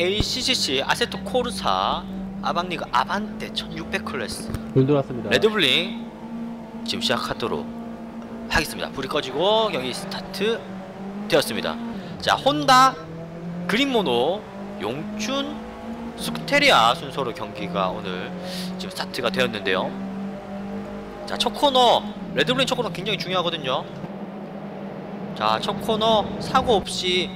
ACCC Assetto Corsa 아방리그 아반떼 1600 클래스 불 들어왔습니다. 레드불링 지금 시작하도록 하겠습니다. 불이 꺼지고 경기 스타트 되었습니다. 자 혼다 그린모노 용춘 스쿠테리아 순서로 경기가 오늘 지금 스타트가 되었는데요. 자 첫 코너 레드불링 첫 코너 굉장히 중요하거든요. 자 첫 코너 사고 없이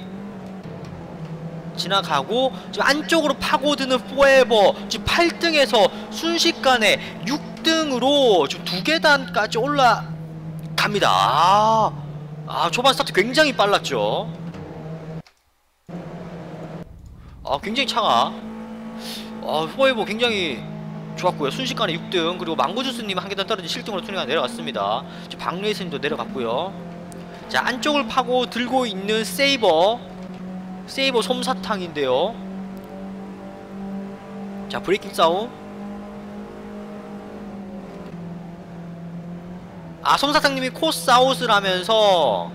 지나가고 지금 안쪽으로 파고드는 포에버 지금 8등에서 순식간에 6등으로 지금 두 계단까지 올라갑니다. 아, 아 초반 스타트 굉장히 빨랐죠. 아 굉장히 차가. 아 포에버 굉장히 좋았고요. 순식간에 6등 그리고 망고주스님 한 계단 떨어진 7등으로 순위가 내려갔습니다. 지금 박레이서님도 내려갔고요. 자 안쪽을 파고 들고 있는 세이버 세이버 솜사탕인데요. 자 braking 싸움. 아 솜사탕님이 course out을 하면서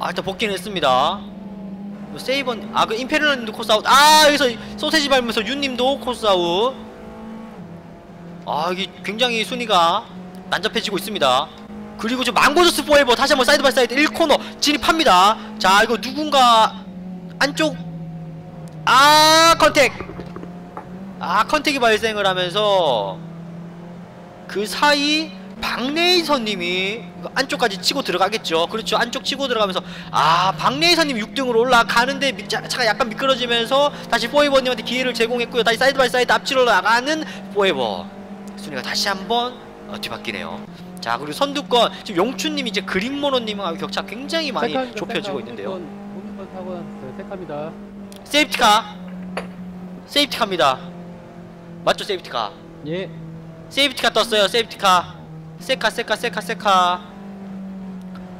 아 일단 복귀는 했습니다. 세이버 아그 임페리얼님도 course out. 아 여기서 소세지 밟으면서 윤님도 course out. 아 이게 굉장히 순위가 난잡해지고 있습니다. 그리고 지금 망고주스 포에버 다시 한번 side by side 1코너 진입합니다. 자 이거 누군가 안쪽 아 contact 아 contact이 발생을 하면서 그 사이 박레이서님이 안쪽까지 치고 들어가겠죠. 그렇죠. 안쪽 치고 들어가면서 아 박레이서님 6등으로 올라가는데 미, 차, 차가 약간 미끄러지면서 다시 포에버님한테 기회를 제공했고요. 다시 side by side 앞질러 나가는 포에버 순위가 다시 한번 어, 뒤바뀌네요. 자 그리고 선두권 지금 용춘님 이제 그린모노님하고 격차 굉장히 많이 세카입니다, 좁혀지고 세카. 있는데요. 오른손 사고 났어요. 세카입니다. safety car safety car입니다. 맞죠 safety car? 예. safety car 떴어요 safety car 세카 세카 세카 세카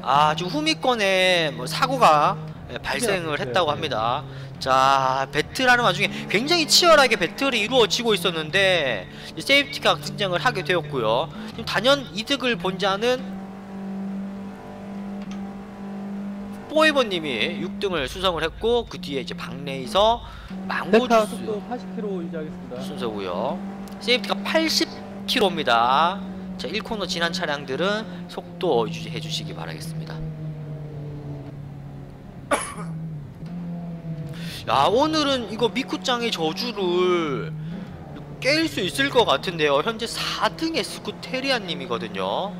아 지금 후미권에 뭐 사고가 예, 발생을 네, 했다고 네. 합니다 자 battle하는 와중에 굉장히 치열하게 battle이 이루어지고 있었는데 이제 safety car 등장을 하게 되었고요 지금 단연 이득을 본 자는 포에버님이 6등을 수성을 했고 그 뒤에 이제 박레이서 망고주스 속도 80km 유지하겠습니다. 순서고요. safety car 80km입니다. 자, 1코너 지난 차량들은 속도 유지해 주시기 바라겠습니다. 야, 오늘은 이거 미쿠짱의 저주를 깰 수 있을 것 같은데요. 현재 4등의 스쿠테리아 님이거든요.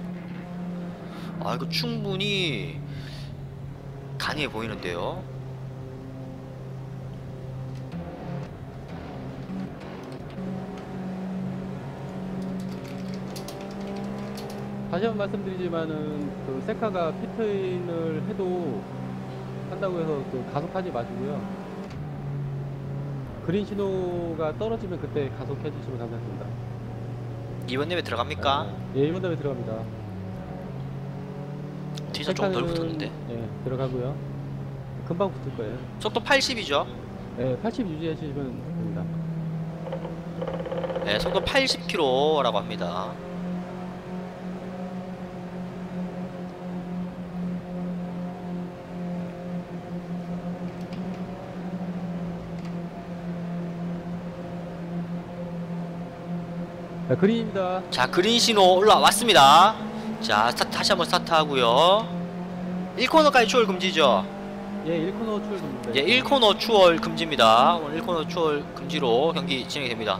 아, 이거 충분히 가능해 보이는데요. 다시 한 번 말씀드리지만은 그 세카가 피트인을 해도 한다고 해서 그 가속하지 마시고요. 그린 신호가 떨어지면 그때 가속해 주시면 감사합니다. 이번 랩에 들어갑니까? 예, 이번 다음에 들어갑니다. 뒤에서 조금 덜 붙었는데. 예, 들어가고요. 금방 붙을 거예요. 속도 80이죠? 예, 80 유지해 주시면 됩니다. 네, 속도 80km라고 합니다. 자, 그린입니다. 자, 그린 신호 올라왔습니다. 자, 스타트, 다시 한번 스타트 하고요. 1코너까지 추월 금지죠? 예, 1코너 출금입니다. 예, 1코너 추월 금지입니다. 오늘 1코너 추월 금지로 경기 진행이 됩니다.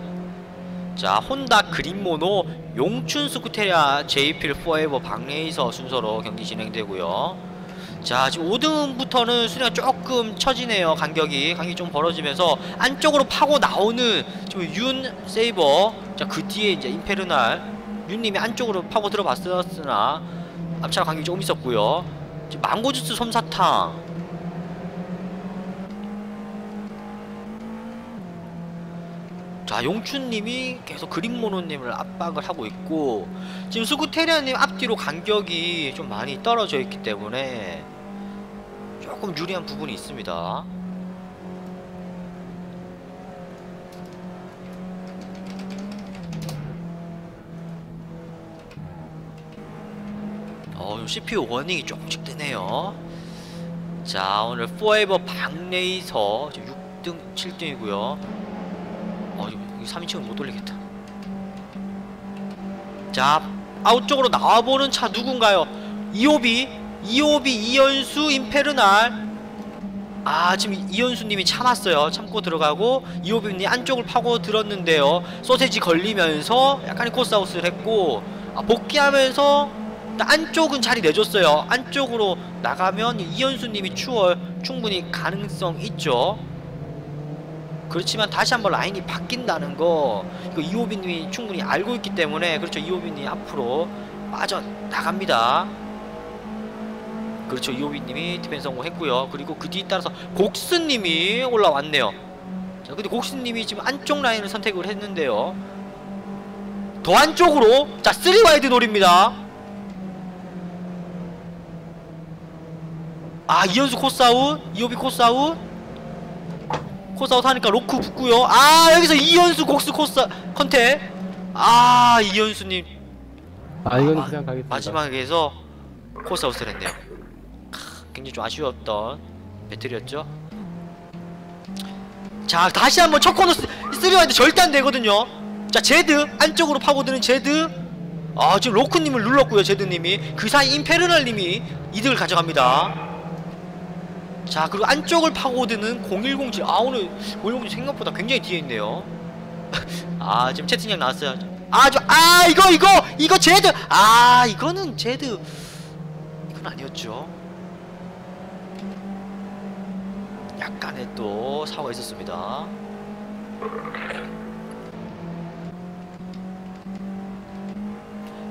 자, 혼다 그린모노 용춘 스쿠테리아 제이필 포에버 박레이서 순서로 경기 진행되고요. 자, 지금 5등부터는 순위가 조금 처지네요. 간격이 간격이 좀 벌어지면서 안쪽으로 파고 나오는 지금 윤 세이버. 자, 그 뒤에 이제 임페르날 윤님이 안쪽으로 파고 들어봤었으나 앞차랑 간격이 조금 있었고요. 지금 망고주스 솜사탕 자 용춘님이 계속 그린모노님을 압박을 하고 있고 지금 스구테리아님 앞뒤로 간격이 좀 많이 떨어져 있기 때문에 조금 유리한 부분이 있습니다. 어 CPU warning이 조금씩 뜨네요. 자 오늘 포에버 박레이서 지금 6등 7등이고요. 어 이거 3인칭은 못 돌리겠다. 자 아웃 쪽으로 나와보는 차 누군가요? 이오비 이오비 이연수 임페르날. 아 지금 이연수님이 참았어요. 참고 들어가고 이오비님 안쪽을 파고 들었는데요. 소세지 걸리면서 약간의 course out을 했고 아, 복귀하면서 안쪽은 자리 내줬어요. 안쪽으로 나가면 이연수님이 추월 충분히 가능성 있죠. 그렇지만 다시 한번 라인이 바뀐다는 거 이거 이호빈님이 충분히 알고 있기 때문에 그렇죠. 이호빈이 앞으로 빠져 나갑니다 그렇죠. 이호빈님이 디펜스 성공했고요. 그리고 그 뒤에 따라서 곡스님이 올라왔네요. 자 근데 곡스님이 지금 안쪽 라인을 선택을 했는데요. 더 안쪽으로 자 3 wide 노립니다. 아 이현수 course out 이호비 course out. course out 하니까 로크 붙고요. 아 여기서 이현수 곡스 코스 contact 아 이현수님. 아 이거는 아, 그냥 가겠습니다. 마지막에서 course out을 했네요. 크, 굉장히 좀 아쉬웠던 battle이었죠. 자 다시 한번 첫 코너 3 wide 절대 안 되거든요. 자 제드 안쪽으로 파고드는 제드. 아 지금 로크님을 눌렀고요 제드님이. 그 사이 임페르널님이 이득을 가져갑니다. 자 그리고 안쪽을 파고드는 0107 아 오늘 0107 생각보다 굉장히 뒤에 있네요. 아 지금 채팅창 나왔어요. 아저 아 이거 이거 이거 제드! 아 이거는 제드. 이건 아니었죠 약간의 또 사고가 있었습니다.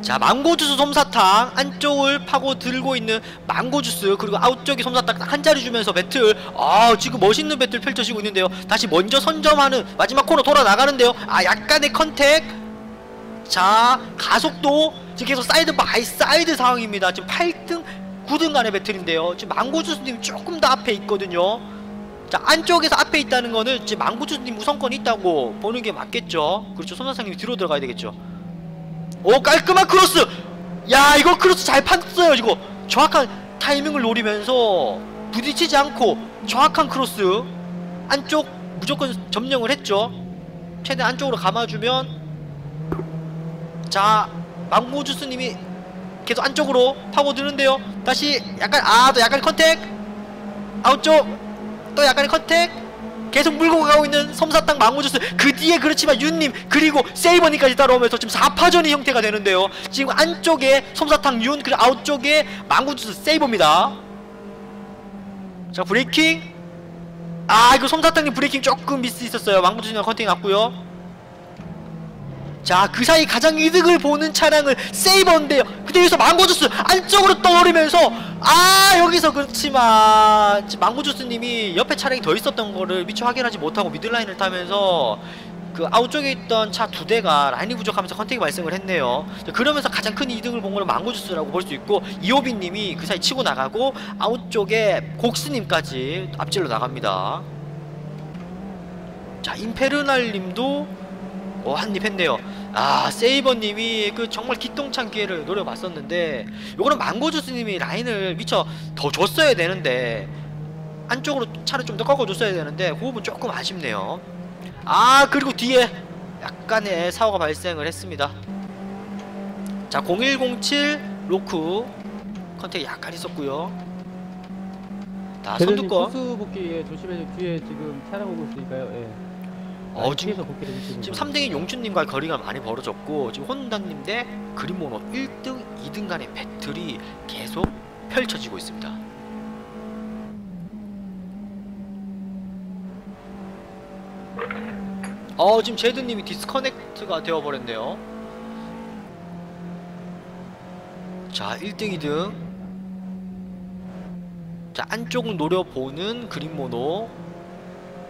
자 망고주스 솜사탕 안쪽을 파고 들고 있는 망고주스 그리고 아웃쪽에 솜사탕 한 자리 주면서 배틀. 아 지금 멋있는 배틀 펼쳐지고 있는데요. 다시 먼저 선점하는 마지막 코너 돌아 나가는데요. 아 약간의 contact. 자 가속도. 지금 계속 side by side 상황입니다. 지금 8등 9등 간의 battle인데요. 지금 망고주스님 조금 더 앞에 있거든요 자 안쪽에서 앞에 있다는 거는 지금 망고주스님 우선권이 있다고 보는 게 맞겠죠? 그렇죠. 솜사탕님이 뒤로 들어가야 되겠죠. 오 깔끔한 크로스! 야 이거 크로스 잘 팠었어요 이거. 정확한 타이밍을 노리면서 부딪히지 않고 정확한 크로스. 안쪽 무조건 점령을 했죠. 최대한 안쪽으로 감아주면 자 망고주스님이 계속 안쪽으로 파고드는데요. 다시 약간 아 또 약간 contact! 아웃쪽 또 약간의 contact? 계속 물고 가고 있는 솜사탕 망고주스. 그 뒤에 그렇지만 윤님 그리고 세이버님까지 따라오면서 지금 4파전의 형태가 되는데요. 지금 안쪽에 솜사탕 윤 그리고 아웃쪽에 망고주스 세이버입니다. 자 braking? 아 이거 솜사탕님 braking 조금 미스 있었어요. 망고주스랑 contact 났고요 자 그 사이 가장 이득을 보는 차량은 세이버인데요. 근데 여기서 망고주스 안쪽으로 떠오르면서 아 여기서 그렇지만 망고주스님이 옆에 차량이 더 있었던 거를 미처 확인하지 못하고 미들라인을 타면서 그 아웃쪽에 있던 차 두 대가 라인이 부족하면서 컨택이 발생을 했네요. 자, 그러면서 가장 큰 이득을 본 거는 망고주스라고 볼 수 있고 이호빈님이 그 사이 치고 나가고 아웃쪽에 곡스님까지 앞질러 나갑니다. 자 임페르날님도 어, 한입 했네요. 아, 세이버님이 그 정말 기똥찬 기회를 노려봤었는데, 요거는 망고주스님이 라인을 미처 더 줬어야 되는데, 안쪽으로 차를 좀 더 꺾어줬어야 되는데, 그 부분 조금 아쉽네요. 아, 그리고 뒤에 약간의 사고가 발생을 했습니다. 자, 0107 로크 컨택이 약간 있었고요. 자, 선두권. 코스 복귀 조심해 뒤에 지금 차량 오고 있으니까요. 예. 어, 뒤에서 지금 복귀해 주시면 지금 3등인 용춘님과 거리가 많이 벌어졌고 지금 혼다님 대 그린모노 1등, 2등 간의 배틀이 계속 펼쳐지고 있습니다. 어 지금 제드님이 디스커넥트가 되어버렸네요. 자 1등, 2등 자 안쪽을 노려보는 그린모노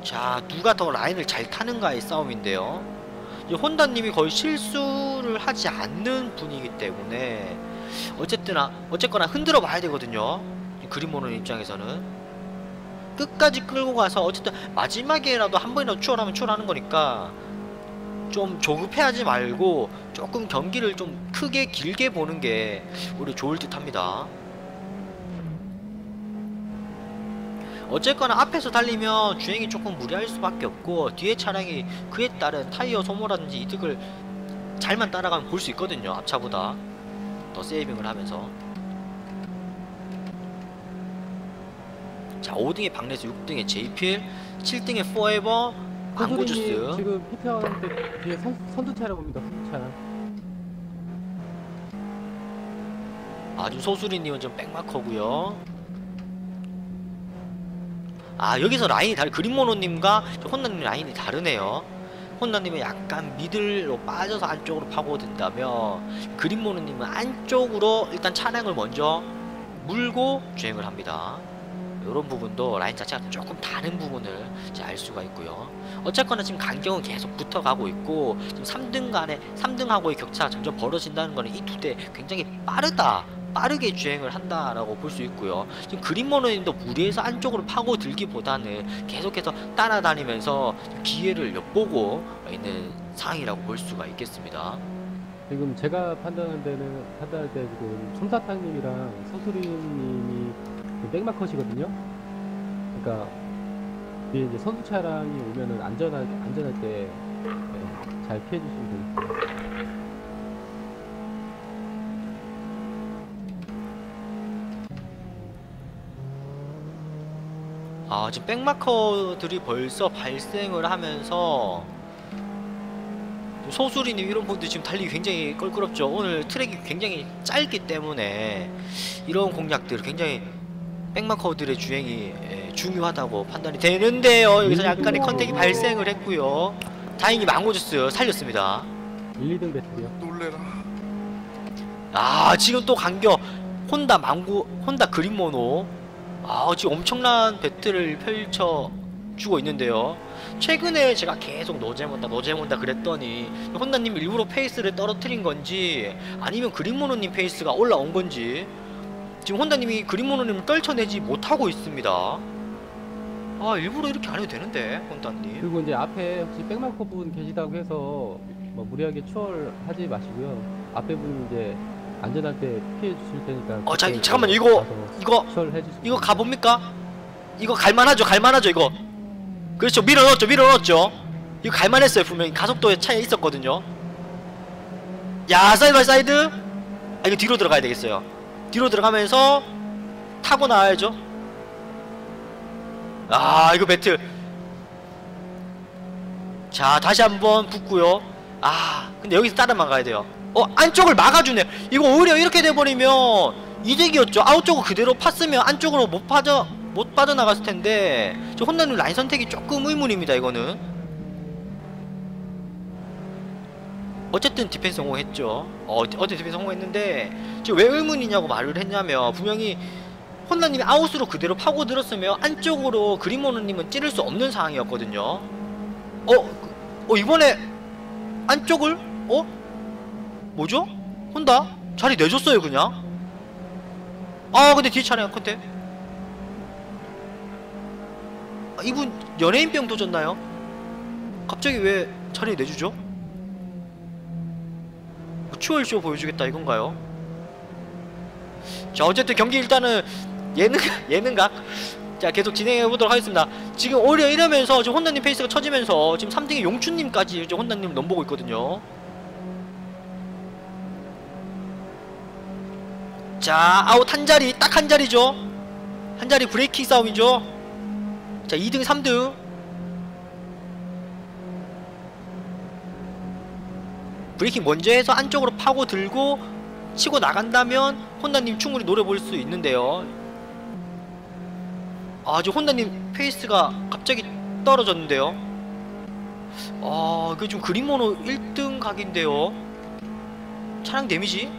자 누가 더 라인을 잘 타는가의 싸움인데요. 혼다님이 거의 실수를 하지 않는 분이기 때문에 어쨌든 아, 어쨌거나 흔들어 봐야 되거든요. 이 그림 보는 입장에서는. 끝까지 끌고 가서 어쨌든 마지막에라도 한 번이라도 추월하면 추월하는 거니까 좀 조급해하지 말고 조금 경기를 좀 크게 길게 보는 게 오히려 좋을 듯 합니다 어쨌거나 앞에서 달리면 주행이 조금 무리할 수밖에 없고 뒤에 차량이 그에 따른 타이어 소모라든지 이득을 잘만 따라가면 볼 수 있거든요 앞차보다 더 세이빙을 하면서 자 5등에 박래수 6등에 제이필 7등에 포에버 광고주스 지금 피트하는데 뒤에 선, 선두차량 옵니다. 선두차량. 아주 소수리님은 좀 백마커고요 아 여기서 라인이 다르 그린모노님과 저 혼나님 라인이 다르네요. 혼나님은 약간 미들로 빠져서 안쪽으로 파고든다면 그린모노님은 안쪽으로 일단 차량을 먼저 물고 주행을 합니다. 이런 부분도 라인 자체가 조금 다른 부분을 이제 알 수가 있고요. 어쨌거나 지금 간격은 계속 붙어가고 있고 지금 3등 간에 3등하고의 격차가 점점 벌어진다는 거는 이 두 대 굉장히 빠르다 빠르게 주행을 한다라고 볼 수 있고요. 지금 그린모노님도 무리해서 안쪽으로 파고들기보다는 계속해서 따라다니면서 기회를 엿보고 있는 상황이라고 볼 수가 있겠습니다. 지금 제가 판단할 때는 판단할 때 지금 솜사탕님이랑 소수리님이 그 백마컷이거든요. 그러니까 이제 선두차량이 오면은 안전할 안전할 때 잘 피해 주시면 되겠습니다. 아 지금 백마커들이 벌써 발생을 하면서 소수리님 이런 분들 지금 달리기 굉장히 껄끄럽죠. 오늘 트랙이 굉장히 짧기 때문에 이런 공략들 굉장히 백마커들의 주행이 예, 중요하다고 판단이 되는데요. 여기서 약간의 컨택이 발생을 했고요. 다행히 망고주스 살렸습니다. 1, 2등 배틀이요. 놀래라. 아 지금 또 간격 혼다 망고 혼다 그린모노 아 지금 엄청난 배틀을 펼쳐 주고 있는데요. 최근에 제가 계속 노제몬다 노제몬다 그랬더니 혼다님 일부러 페이스를 떨어뜨린 건지 아니면 그린모노님 페이스가 올라온 건지 지금 혼다님이 그린모노님을 떨쳐내지 못하고 있습니다. 아 일부러 이렇게 안 해도 되는데 혼다님. 그리고 이제 앞에 혹시 backmarker 분 계시다고 해서 뭐 무리하게 추월하지 마시고요. 앞에 분이 이제 안전할 때 피해 주실 테니까. 어, 자, 잠깐만, 이거- 가서 이거 추월해 주시면 이거 가 봅니까? 이거 갈만하죠? 갈만하죠 이거? 그렇죠. 밀어 넣었죠 밀어 넣었죠. 이거 갈만했어요 분명히. 가속도에 차이 있었거든요. 야 side by side. 아 이거 뒤로 들어가야 되겠어요. 뒤로 들어가면서 타고 나와야죠. 아 이거 배틀. 자 다시 한번 붙고요. 아 근데 여기서 따라만 가야 돼요 어 안쪽을 막아주네 이거 오히려 이렇게 돼버리면 이득이었죠 아웃쪽을 그대로 팠으면 안쪽으로 못 빠져 못 빠져나갔을 텐데 저 혼다는 라인 선택이 조금 의문입니다 이거는 어쨌든 디펜스 성공했죠 어, 어쨌든 디펜스 성공했는데 지금 왜 의문이냐고 말을 했냐면 분명히 혼다님이 아웃으로 그대로 파고들었으면 안쪽으로 그린모노님은 찌를 수 없는 상황이었거든요 어? 그- 어 이번에 안쪽을? 어? 뭐죠? 혼다? 자리 내줬어요 그냥 아 근데 뒤에 차량 컨테 아, 이분 연예인병 도졌나요? 갑자기 왜 자리 내주죠? 뭐 추월쇼 보여주겠다 이건가요? 자 어쨌든 경기 일단은 예능 예능각 자 계속 진행해 보도록 하겠습니다. 지금 오히려 이러면서 지금 혼다님 페이스가 쳐지면서 지금 3등의 용춘님까지 이제 혼다님 넘보고 있거든요. 자 아웃 한 자리 딱 한 자리죠. 한 자리 braking 싸움이죠. 자 2등 3등 braking 먼저 해서 안쪽으로 파고 들고 치고 나간다면 혼다님 충분히 노려볼 수 있는데요. 아, 저 혼다님 페이스가 갑자기 떨어졌는데요. 아, 이게 좀 그린모노 1등 각인데요. 차량 damage?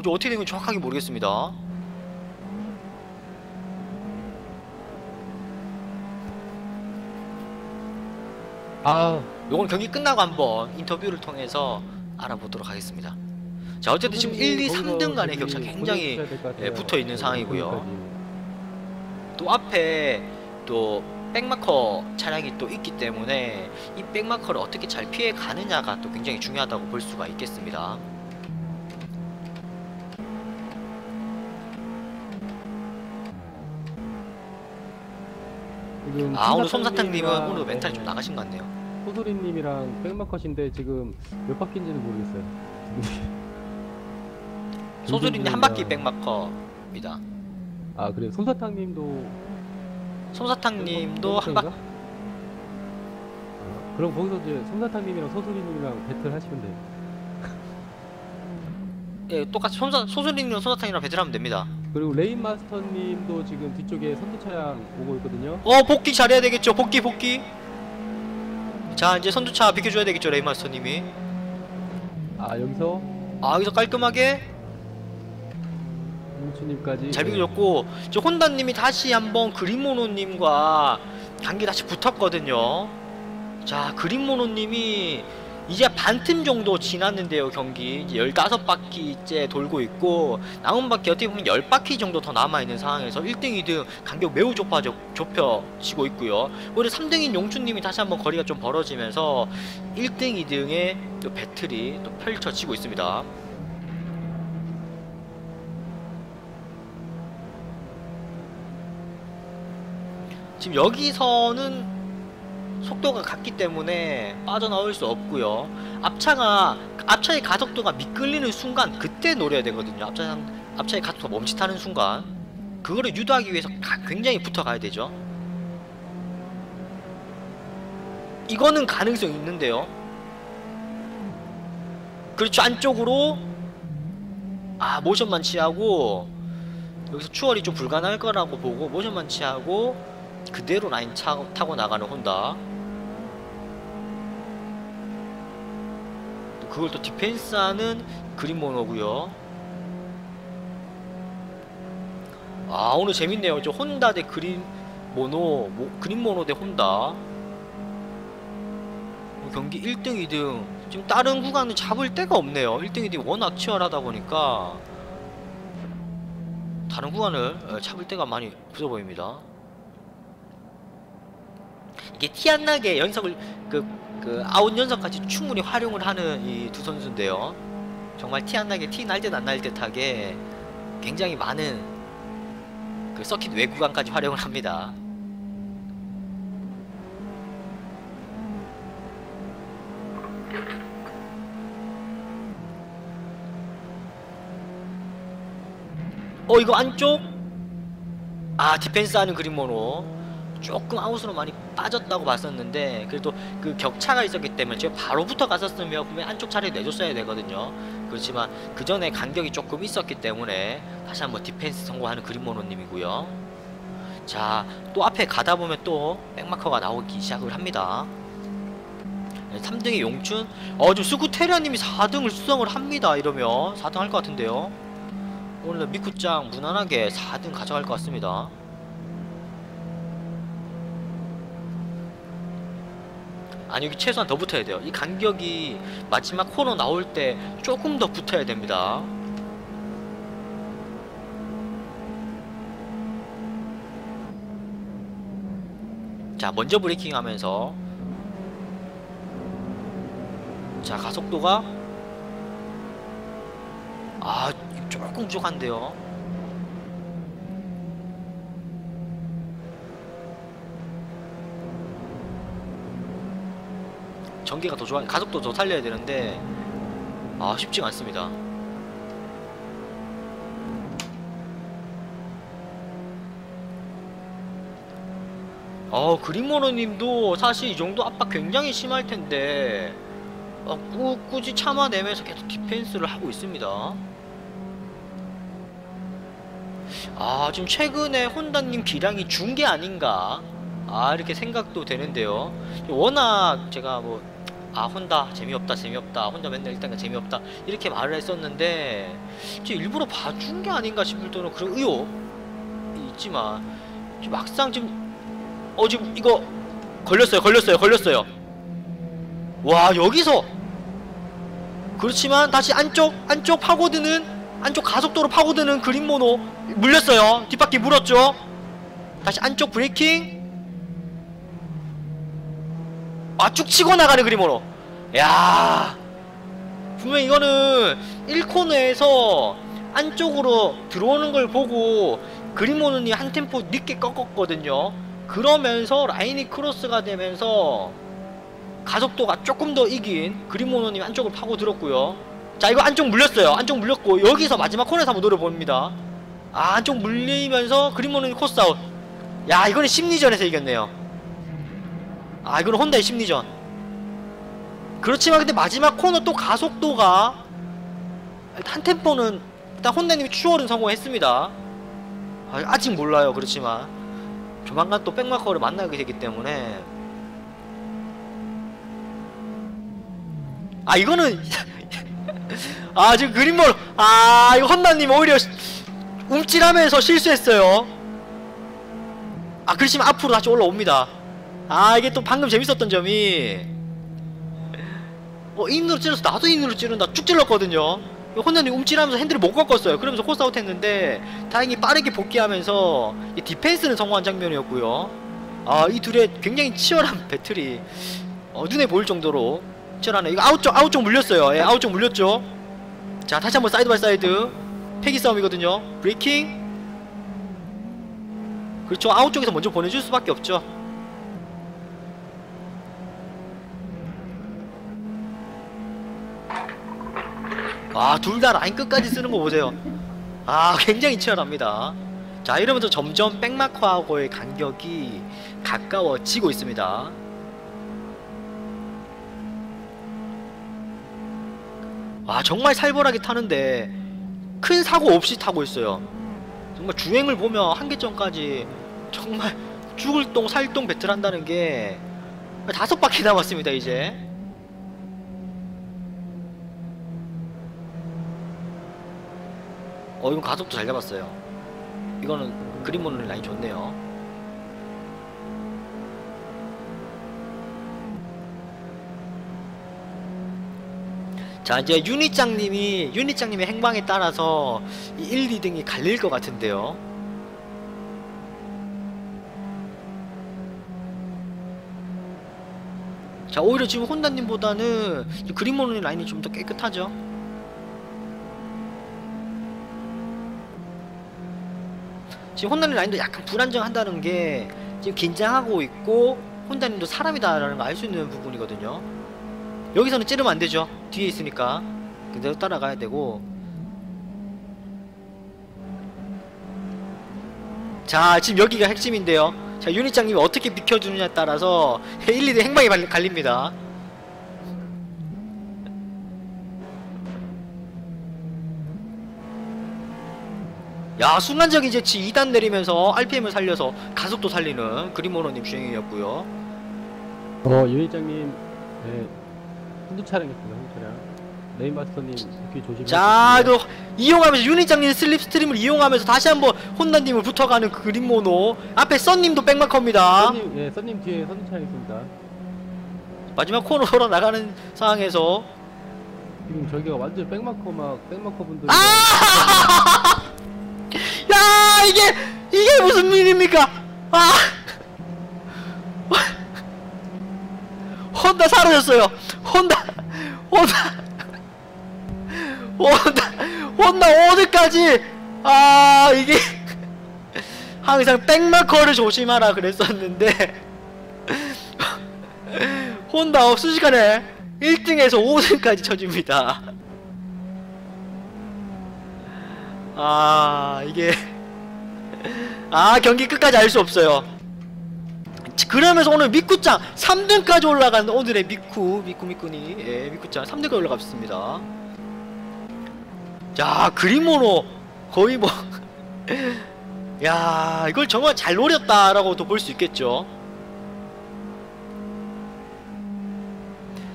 어, 저 어떻게 된 건지 정확하게 모르겠습니다. 아 요건 경기 끝나고 한번 인터뷰를 통해서 알아보도록 하겠습니다. 자, 어쨌든 지금 1, 2, 3등 간의 격차 굉장히 예, 붙어 있는 상황이고요. 또 앞에 또 백마커 차량이 또 있기 때문에 이 백마커를 어떻게 잘 피해 가느냐가 또 굉장히 중요하다고 볼 수가 있겠습니다. 지금 아 오늘 솜사탕님은 오늘 멘탈이 네, 좀 나가신 것 같네요 호소리님이랑 백마컷인데 지금 몇 바퀴인지는 모르겠어요. 소수리님 한 바퀴 백 백마커입니다 아 그래요. 솜사탕님도 솜사탕님도 한 바퀴 아, 그럼 거기서 이제 솜사탕님이랑 소소리님이랑 배틀 하시면 돼요. 예, 똑같이 솜사, 소수리님이랑 솜사탕이랑 배틀하면 됩니다. 그리고 레인 마스터님도 지금 뒤쪽에 선두 차량 오고 있거든요. 어 복귀 잘해야 되겠죠. 복귀 복귀. 자 이제 선두차 비켜줘야 되겠죠 레이마스터님이. 아 여기서? 아 여기서 깔끔하게? 우추님까지. 잘 비켜줬고 저 혼다님이 다시 한번 그린모노님과 단계 다시 붙었거든요. 자 그린모노님이 이제 반틈 정도 지났는데요 경기. 이제 15바퀴째 돌고 있고 남은 바퀴 어떻게 보면 10바퀴 정도 더 남아있는 상황에서 1등 2등 간격 매우 좁아져, 좁혀지고 있고요. 오히려 3등인 용춘님이 다시 한번 거리가 좀 벌어지면서 1등 2등의 또 배틀이 또 펼쳐지고 있습니다. 지금 여기서는 속도가 같기 때문에 빠져나올 수 없고요. 앞차가 앞차의 가속도가 미끌리는 순간 그때 노려야 되거든요. 앞차 앞차의 가속도가 멈칫하는 순간 그거를 유도하기 위해서 가- 굉장히 붙어가야 되죠. 이거는 가능성 있는데요. 그렇죠 안쪽으로 아 모션만 취하고 여기서 추월이 좀 불가능할 거라고 보고 모션만 취하고 그대로 라인 차, 타고 나가는 혼다. 그걸 또 디펜스하는 그린모노고요. 아 오늘 재밌네요. 저 혼다 대 그린모노, 모, 그린모노 대 혼다. 경기 1등, 2등 지금 다른 구간은 잡을 데가 없네요. 1등, 2등 워낙 치열하다 보니까 다른 구간을 어, 잡을 데가 많이 없어 보입니다. 이게 티 안 나게 연석을 그, 그 아웃 연석까지 충분히 활용을 하는 이 두 선수인데요. 정말 티 안 나게 티 날 듯 안 날 듯하게 굉장히 많은 그 서킷 외 구간까지 활용을 합니다. 어 이거 안쪽 아 디펜스 하는 그린모노 조금 아웃으로 많이 빠졌다고 봤었는데 그래도 그 격차가 있었기 때문에 제가 바로 붙어 갔었으면 분명히 안쪽 차례 내줬어야 되거든요. 그렇지만 그 전에 간격이 조금 있었기 때문에 다시 한번 디펜스 성공하는 그린모노님이고요. 자 또 앞에 가다 보면 또 백마커가 나오기 시작을 합니다. 3등의 용춘. 어 지금 스쿠테리아님이 4등을 수성을 합니다. 이러면 4등 할 것 같은데요. 오늘 미쿠짱 무난하게 4등 가져갈 것 같습니다 아니 여기 최소한 더 붙어야 돼요. 이 간격이 마지막 코너 나올 때 조금 더 붙어야 됩니다. 자 먼저 브레이킹 하면서. 자 가속도가. 아 조금 부족한데요 전개가 더 좋아 가속도 더 살려야 되는데 아 쉽지가 않습니다. 어 그린모노님도 사실 이 정도 압박 굉장히 심할 텐데 어, 꾸, 꾸지 참아내면서 계속 디펜스를 하고 있습니다. 아 지금 최근에 혼다님 기량이 준 게 아닌가? 아 이렇게 생각도 되는데요. 워낙 제가 뭐 아 혼다. 재미없다 재미없다. 혼자 맨날 일단 재미없다. 이렇게 말을 했었는데 지금 일부러 봐준 게 아닌가 싶을 정도로 그런 의혹이 있지만 막상 지금 어 지금 이거 걸렸어요 걸렸어요 걸렸어요. 와 여기서 그렇지만 다시 안쪽 안쪽 파고드는 안쪽 가속도로 파고드는 그린모노 물렸어요. 뒷바퀴 물었죠. 다시 안쪽 브레이킹 아 쭉 치고 나가는 그림으로. 야. 분명 이거는 1코너에서 안쪽으로 들어오는 걸 보고 그린모노님이 한 템포 늦게 꺾었거든요. 그러면서 라인이 크로스가 되면서 가속도가 조금 더 이긴 그린모노님 안쪽을 파고들었고요. 자 이거 안쪽 물렸어요. 안쪽 물렸고 여기서 마지막 코너에서 한번 노려봅니다. 아 안쪽 물리면서 그린모노님 코스 아웃. 야 이거는 심리전에서 이겼네요 아 이거는 혼다의 심리전. 그렇지만 근데 마지막 코너 또 가속도가 한 템포는 일단 혼다님이 추월은 성공했습니다. 아, 아직 몰라요 그렇지만. 조만간 또 백마커를 만나게 되기 때문에. 아 이거는 아 지금 그린볼. 아 이거 헌나님 오히려 시- 움찔하면서 실수했어요. 아 그렇지만 앞으로 다시 올라옵니다 아 이게 또 방금 재밌었던 점이 어 in으로 찔러서 나도 in으로 찌른다 쭉 찔렀거든요. 혼나님 움찔하면서 핸들을 못 꺾었어요. 그러면서 course out 했는데 다행히 빠르게 복귀하면서 이 디펜스는 성공한 장면이었고요. 아 이 둘의 굉장히 치열한 battle이 어, 눈에 보일 정도로 치열하네. 이거 아웃 쪽 아웃 쪽 물렸어요. 예 아웃 쪽 물렸죠. 자 다시 한번 side by side. 패기 싸움이거든요. braking. 그렇죠. 아웃 쪽에서 먼저 보내줄 수밖에 없죠 아 둘 다 라인 끝까지 쓰는 거 보세요. 아 굉장히 치열합니다. 자 이러면서 점점 백마커하고의 간격이 가까워지고 있습니다. 아 정말 살벌하게 타는데 큰 사고 없이 타고 있어요. 정말 주행을 보면 한계점까지 정말 죽을 똥 살똥 배틀한다는 게 다섯 바퀴 남았습니다 이제 어 이건 가속도 잘 잡았어요. 이거는 그림 보는 라인 좋네요. 자 이제 유니짱님이 유니짱님의 행방에 따라서 이 1, 2등이 갈릴 것 같은데요. 자 오히려 지금 혼다님보다는 그림 보는 라인이 좀 더 깨끗하죠 지금 혼다님 라인도 약간 불안정한다는 게 지금 긴장하고 있고 혼다님도 사람이다라는 걸 알 수 있는 부분이거든요. 여기서는 찌르면 안 되죠. 뒤에 있으니까 그대로 따라가야 되고. 자 지금 여기가 핵심인데요. 자 유니짱님이 어떻게 비켜주느냐에 따라서 1, 2대 행방이 갈- 갈립니다. 야 순간적인 재치 2단 내리면서 RPM을 살려서 가속도 살리는 그리모노님 주행이었고요 어, 유회장님, 네, 한두 차량했습니다, 한두 차량. 레인마스터님, 그렇게 조심히. 자 해주시고요. 이거 이용하면서 유니짱님 슬립스트림을 이용하면서 다시 한번 혼나님을 붙어가는 그 그린모노 앞에 썬님도 백마커입니다 써님, 예, 써님 뒤에 선두 차량 있습니다. 마지막 코너 돌아 나가는 상황에서 지금 저기가 완전 백마커 막, 백마커 분들이. 아! 야 이게 이게 무슨 일입니까? 아! 혼다 사라졌어요. 혼다 혼다 혼다 혼다 어디까지? 아 이게 항상 백마커를 조심하라 그랬었는데 혼다 순식간에 1등에서 5등까지 쳐집니다. 아 이게 아 경기 끝까지 알 수 없어요. 그러면서 오늘 미쿠짱 3등까지 올라간 오늘의 미쿠 미쿠 미쿠니. 예 미쿠짱 3등까지 올라갔습니다. 자 그리모노 거의 뭐 야 이걸 정말 잘 노렸다라고도 볼 수 있겠죠.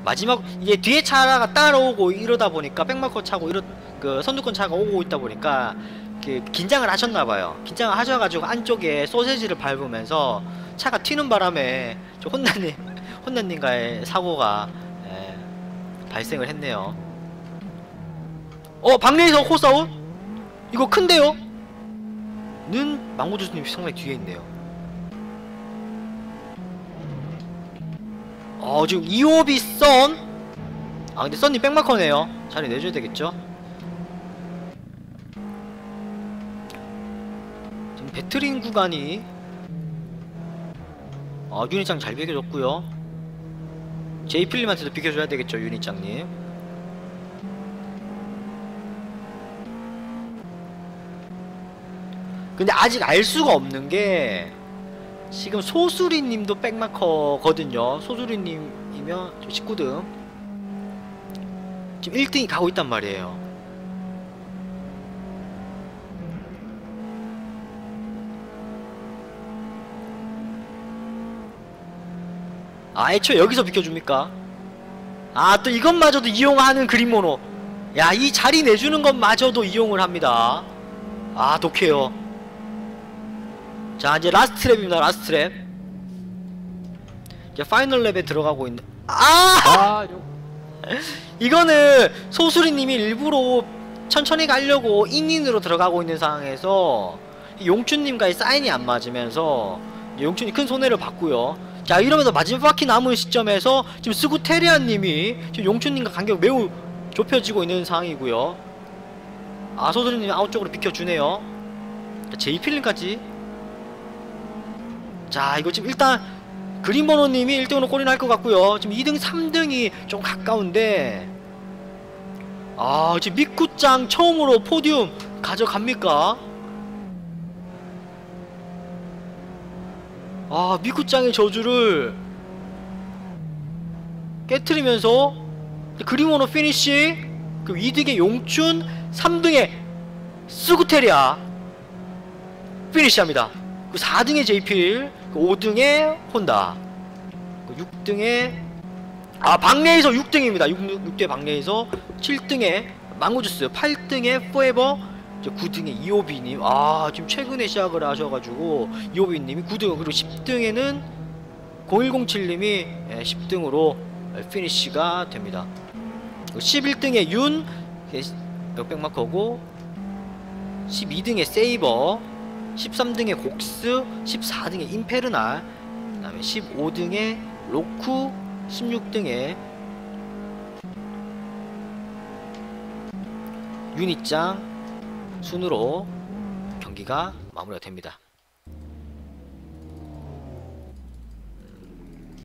마지막 이게 뒤에 차가 따라오고 이러다 보니까 백마커 차고 이러 그 선두권 차가 오고 있다 보니까 그 긴장을 하셨나 봐요. 긴장을 하셔가지고 안쪽에 소세지를 밟으면서 차가 튀는 바람에 저 혼나님 혼나님과의 사고가 예, 발생을 했네요. 어 박래에서 호싸움? 이거 큰데요? 는 망고주스님 상당히 뒤에 있네요. 어 지금 이오비 썬? 아 근데 썬님 백마커네요. 자리 내줘야 되겠죠? 지금 배트링 구간이 어, 유닛장 잘 비켜줬고요. 제이필님한테도 비켜줘야 되겠죠, 유닛장님. 근데 아직 알 수가 없는 게 지금 소수리님도 백마커거든요. 소수리님이면 19등. 지금 1등이 가고 있단 말이에요. 아, 애초에 여기서 비켜줍니까? 아, 또 이것마저도 이용하는 그린모노. 야, 이 자리 내주는 것마저도 이용을 합니다. 아, 독해요. 자, 이제 last lap입니다, last lap. 이제 final lap에 들어가고 있는. 아! 아, 요, 이거는 소수리님이 일부러 천천히 가려고 in in으로 들어가고 있는 상황에서 용춘님과의 사인이 안 맞으면서 용춘이 큰 손해를 봤고요. 자 이러면서 마지막 바퀴 남은 시점에서 지금 스구테리안님이 지금 용춘님과 간격 매우 좁혀지고 있는 상황이고요. 아 소수리님 아웃 쪽으로 비켜주네요. 자, 제이필링까지. 자 이거 지금 일단 그린모노님이 1등으로 골인 할것 같고요. 지금 2등, 3등이 좀 가까운데 아 지금 미쿠짱 처음으로 podium 가져갑니까? 아 미쿠짱의 저주를 깨트리면서 그린모노 피니시 그 2등의 용춘 3등의 스구테리아 피니시합니다. 그 4등의 제이필, 그 5등의 혼다, 그 6등의 아 박내에서 6등입니다. 6, 대 박내에서 7등의 망고주스, 8등의 포에버, 이제 9등의 이오비님. 아 지금 최근에 시작을 하셔가지고 이오비님이 9등 그리고 10등에는 0107님이 10등으로 피니시가 됩니다. 11등의 윤 몇백 마커고 12등의 세이버 13등의 곡스 14등의 임페르날 그 다음에 15등의 로쿠 16등의 유닛장 순으로 경기가 마무리가 됩니다